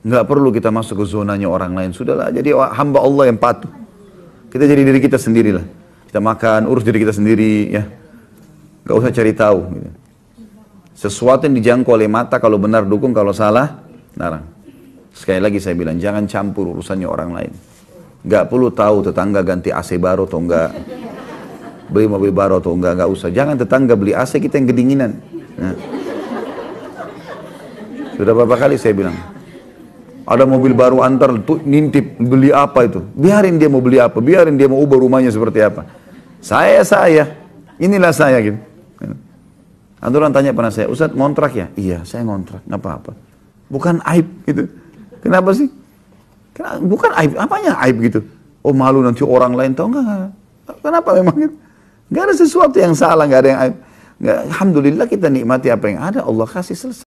Nggak perlu kita masuk ke zonanya orang lain. Sudahlah, jadi hamba Allah yang patuh. Kita jadi diri kita sendirilah. Kita makan, urus diri kita sendiri, ya. Gak usah cari tahu. Gitu. Sesuatu yang dijangkau oleh mata, kalau benar dukung, kalau salah, larang. Sekali lagi saya bilang, jangan campur urusannya orang lain. Gak perlu tahu tetangga ganti AC baru atau enggak. Beli mobil baru atau enggak, enggak usah. Jangan tetangga beli AC, kita yang kedinginan. Nah. Sudah berapa kali saya bilang, ada mobil baru antar tuh nintip beli apa itu. Biarin dia mau beli apa, biarin dia mau ubah rumahnya seperti apa. Saya saya, inilah saya gitu. Ada tanya pernah saya, Ustaz ngontrak ya? Iya, saya ngontrak, nggak apa-apa. Bukan aib gitu. Kenapa sih? Bukan aib, apanya aib gitu? Oh malu nanti orang lain tahu nggak? Kenapa memang gitu? Gak ada sesuatu yang salah, nggak ada yang aib. Nggak, Alhamdulillah kita nikmati apa yang ada, Allah kasih selesai.